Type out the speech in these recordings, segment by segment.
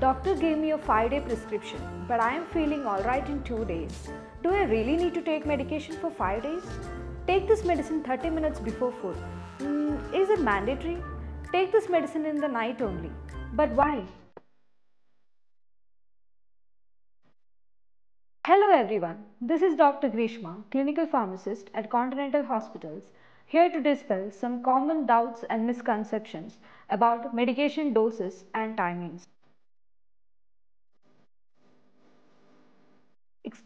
Doctor gave me a 5 day prescription, but I am feeling alright in 2 days. Do I really need to take medication for 5 days? Take this medicine 30 minutes before food. Mm, is it mandatory? Take this medicine in the night only. But why? Hello everyone, this is Dr. Greeshma, clinical pharmacist at Continental Hospitals, here to dispel some common doubts and misconceptions about medication doses and timings.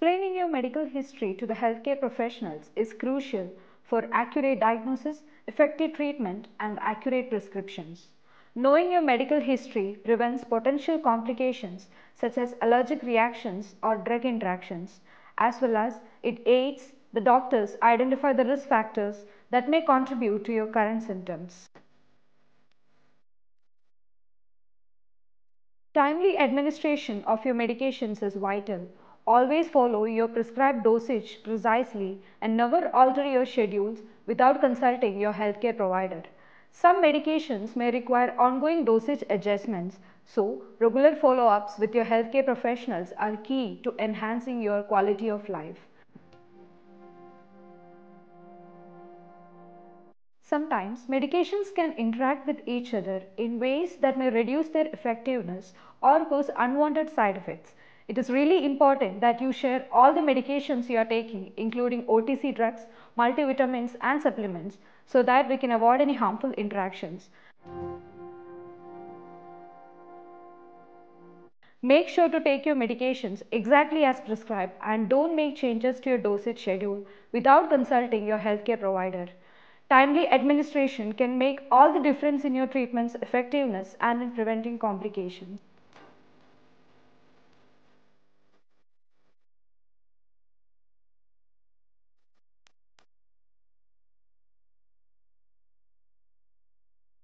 Explaining your medical history to the healthcare professionals is crucial for accurate diagnosis, effective treatment, and accurate prescriptions. Knowing your medical history prevents potential complications such as allergic reactions or drug interactions, as well as it aids the doctors identify the risk factors that may contribute to your current symptoms. Timely administration of your medications is vital. Always follow your prescribed dosage precisely and never alter your schedules without consulting your healthcare provider. Some medications may require ongoing dosage adjustments, so regular follow-ups with your healthcare professionals are key to enhancing your quality of life. Sometimes medications can interact with each other in ways that may reduce their effectiveness or cause unwanted side effects. It is really important that you share all the medications you are taking including OTC drugs, multivitamins and supplements so that we can avoid any harmful interactions. Make sure to take your medications exactly as prescribed and don't make changes to your dosage schedule without consulting your healthcare provider. Timely administration can make all the difference in your treatment's effectiveness and in preventing complications.